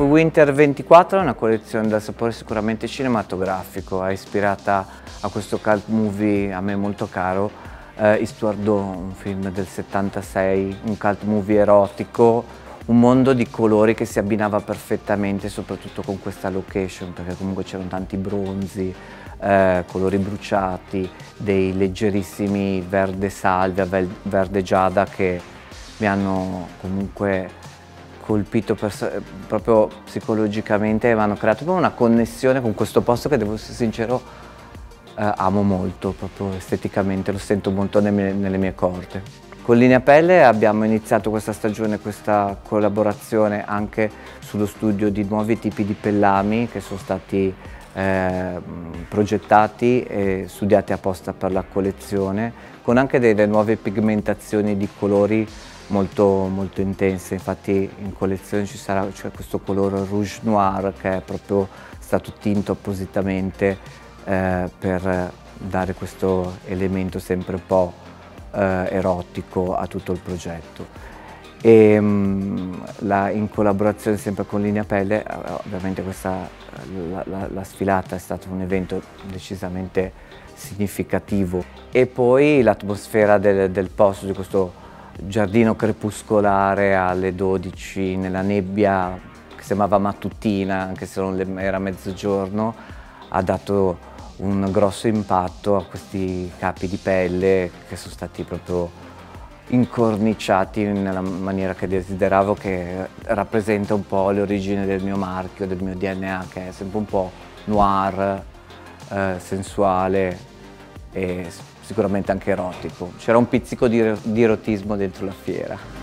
Fu Winter 24 è una collezione dal sapore sicuramente cinematografico, è ispirata a questo cult movie a me molto caro, eh, Istuardo, un film del 76, un cult movie erotico, un mondo di colori che si abbinava perfettamente soprattutto con questa location perché comunque c'erano tanti bronzi, eh, colori bruciati, dei leggerissimi verde salvia, verde giada che mi hanno comunque colpito proprio psicologicamente mi hanno creato proprio una connessione con questo posto che devo essere sincero eh, amo molto, proprio esteticamente, lo sento molto nelle, nelle mie corde. Con Linea Pelle abbiamo iniziato questa stagione, questa collaborazione anche sullo studio di nuovi tipi di pellami che sono stati eh, progettati e studiati apposta per la collezione, con anche delle nuove pigmentazioni di colori molto, molto intense, infatti in collezione ci sarà cioè questo colore rouge noir che è proprio stato tinto appositamente eh, per dare questo elemento sempre un po' eh, erotico a tutto il progetto. E, mh, la, in collaborazione sempre con Linea Pelle, eh, ovviamente questa, la, la, la sfilata è stato un evento decisamente significativo e poi l'atmosfera del, del posto, di questo giardino crepuscolare alle 12 nella nebbia che sembrava mattutina anche se non era mezzogiorno ha dato un grosso impatto a questi capi di pelle che sono stati proprio incorniciati nella maniera che desideravo che rappresenta un po' le origini del mio marchio, del mio DNA che è sempre un po' noir, eh, sensuale e sicuramente anche erotico. C'era un pizzico di, di erotismo dentro la fiera.